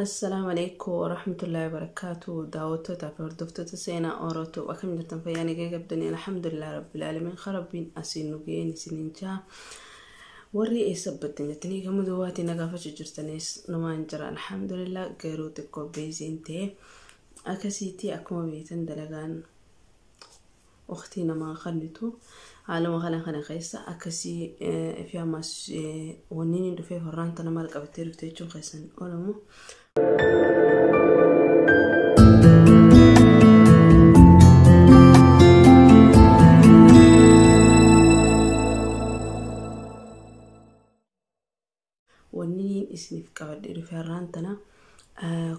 asalaamu calaykum waraxmatullaahi wabarakaatu daawatood afardoftota seena oroto. Waa kam jirtan ah fayaaniga gabdani alxamdulilah rabbilcaalamiin kharabin asinugeeni sininjaa warri ay sabbatin jatanii gamadowaatii nagaafasha jirtanees numaan jira. Alxamdulilah garoota kobeysintee akasiitii akkuma dalagaan waqtiina maqaqanitu caalama qalan qalan qaysa akasi ifyaamas waninin dhufee horaantana mala qabatee dhuftee jun qaysan olamo waninin qabadhe dhufee horaantana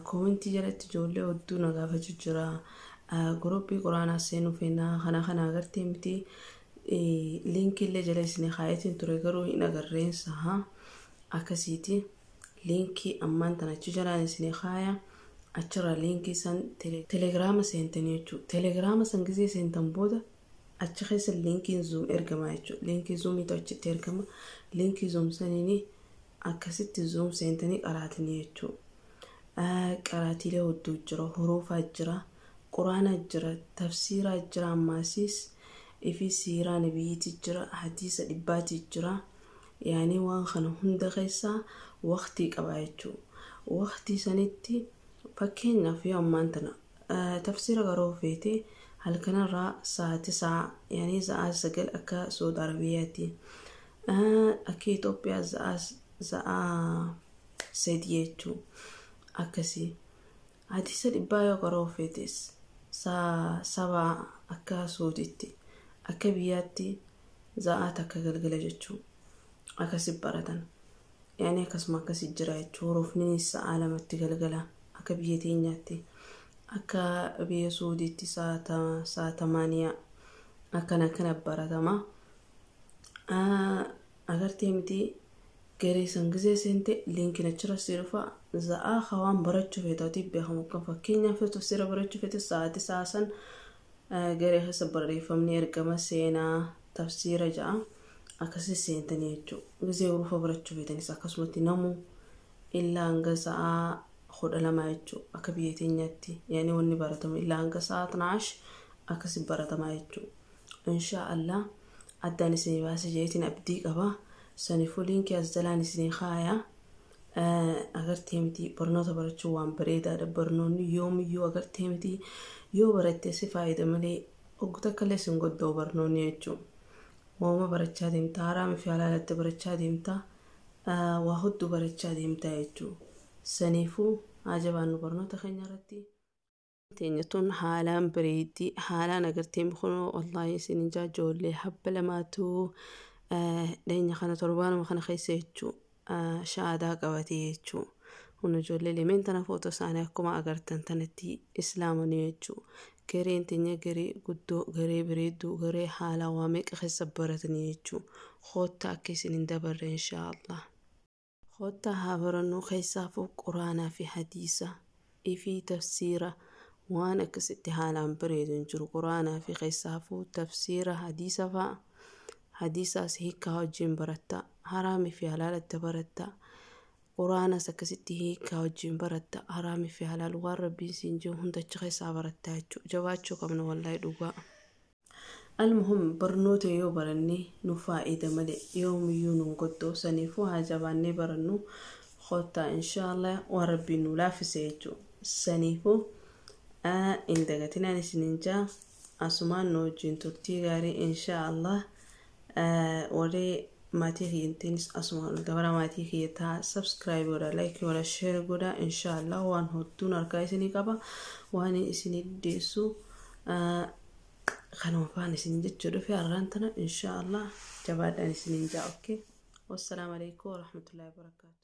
komintii jalatti ijoollee hedduu nagaafachu jiraa jira. Guruppii quraanaa seenuu feenaa kana kana agartee miti liinkii illee jala isin kaayetiin ture garuu hin agarreensa haa akkasiiti liinkii ammaan tana achi jalaan isin kaaya achirra liinkii san telegiraama seentanii jechuudha. Telegiraama san gisee seentan booda achi keessa liinkiin zuum ergama jechuudha. Liinkii zuumiitu achitti ergama. Liinkii zuum saniini akkasitti zuum seentanii qaraatanii jechuudha. Qaraatiilee hedduu jira. Huruufaa jira. Quraanaa jira. Tafsiiraa jira. Ammaasiis ifi siiraa nabiyyiiti jira. Hadiisa dhibbaatii jira. Yaani waan kana hunda keessaa waqtii qaba jechuudha. Waqtii sanitti fakkeenyaaf yoo ammaan tana tafsiira garuu feetee halkanarraa sa'a yaani sa'a sagal akka Saudi Arabiyaatti. Akka Itoophiyaa sa'a sadii jechuudha. Akkasii. Hadiisa dhibbaa yoo garuu feetes saba akka Saudiitti. Akka biyyaatti sa'a takka galgala jechuudha. Akkasi baratan. Yaani akkasuma akkasi jira jechuudha. Huruufni sa'a lamatti galgala akka biyya teenyaatti. Akka biyya Saudiitti sa'a tamaaniyaa akkana akkana baratama. Agartee miti garee san gisee seente liinkiin achirra si dhufa za'aa hawaan barachuu feetaatii beekamu kan fakkeenyaaf tafsiira barachuu feete sa'aatii sa'a san garee keessa barreeffamni ergama seenaa tafsiira ja'a akkasii seentanii jechuudha. Gisee hurufa barachuu feetanis akkasumatti namuu illaa hanga sa'aa kudha lama jechuudha. Akka biyya teenyaatti yaani wanni baratamu illaa hanga sa'aa tanaash akkasi baratamaa jechuudha. Inshaa Allah addaan isinii baasee jeetiin abdii qaba. Saniifuu liinkii as jalaan isinii kaaya. Agartee miti barnoota barachuun waan bareedaadha. Barnoonni yoomiyyuu agartee miti yoo barattee si faayida malee oggota akkallee sin goddoo barnoonni jechuudha. Waama barachaa deemta. Haraami fi halaalatti barachaa deemta. Waa hedduu barachaa deemta jechuudha. Saniifuu haa jabaannu barnoota keenya irratti. Teenya tun haalaan bareeddi. Haalaan agartee kunoo wallaahi isin ijaa ijoollee habba lamaatu dhiyeenya kana torbaanuma kana keessa jechuudha. Shaadaa qabatee jechuudha. Kun ijoollee lameen tana footoo isaanii akkuma agartan tanatti islaamanii jechuudha. Gareen teenya garee guddoo, garee bareedduu, garee haalaan waa meeqa keessa baratanii jechuudha. Koottaa akka isin hin dabarre inshaallah. Koottaa haa barannu keessaafuu quraanaa fi hadiisa ifii tafsiira waan akkasitti haalaan bareedu hin jiru. Quraanaa fi keessaafuu tafsiira hadiisa fa'a. hadiisaas hikaa hojin barata harami fihalalata barata quraanasa kasiti hikaa hojin barata harami fihalal warabisinjo hunda jaqaysaa barataacho jawaacho qabna walay dhugaa المهم برنوتو يو برني نفائدة ملي يوم يونون قدو سنفوها جباني برنو خوتا إن شاء الله وربي نلافسيتو سنفو آه إن دقتنا warri maatii kiyyattiinis asuma dabara maatii kiyyataa sabskiraayib godha laayikii godha sheer godha inshaallah waan hedduun harkaa isinii qaba waan isinii deessu kanuma faan isin jechuu dhufe har'aan tana inshaallah jabaadhaan isiniin jaa okkee wassalaamu alaikum warahmatullahi wabarakaatu